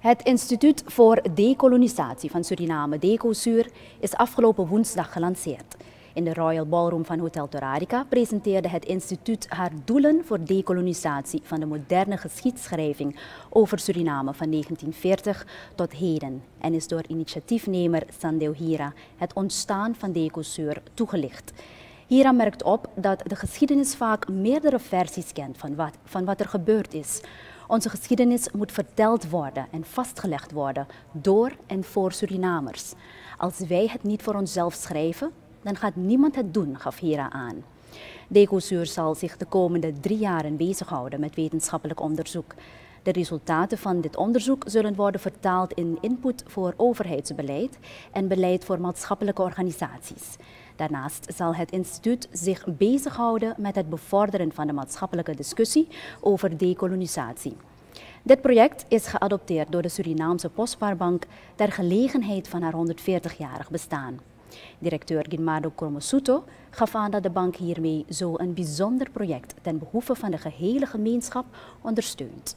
Het Instituut voor Decolonisatie van Suriname, DECOSUR, is afgelopen woensdag gelanceerd. In de Royal Ballroom van Hotel Torarica presenteerde het instituut haar doelen voor decolonisatie van de moderne geschiedschrijving over Suriname van 1940 tot heden en is door initiatiefnemer Sandeo Hira het ontstaan van DECOSUR toegelicht. Hira merkt op dat de geschiedenis vaak meerdere versies kent van wat, van wat er gebeurd is. Onze geschiedenis moet verteld worden en vastgelegd worden door en voor Surinamers. Als wij het niet voor onszelf schrijven, dan gaat niemand het doen, gaf Hera aan. Decosuur zal zich de komende drie jaren bezighouden met wetenschappelijk onderzoek. De resultaten van dit onderzoek zullen worden vertaald in input voor overheidsbeleid en beleid voor maatschappelijke organisaties. Daarnaast zal het instituut zich bezighouden met het bevorderen van de maatschappelijke discussie over decolonisatie. Dit project is geadopteerd door de Surinaamse Postbaarbank ter gelegenheid van haar 140-jarig bestaan. Directeur Ginmado Kormosuto gaf aan dat de bank hiermee zo een bijzonder project ten behoeve van de gehele gemeenschap ondersteunt.